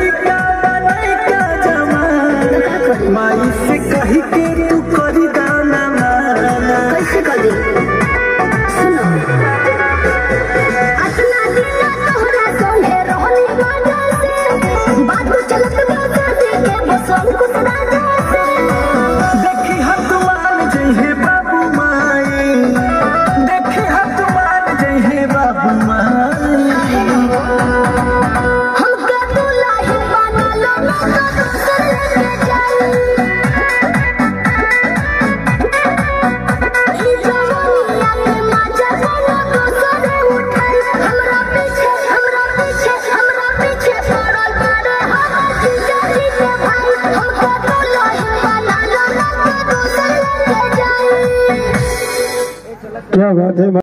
America. क्या बात है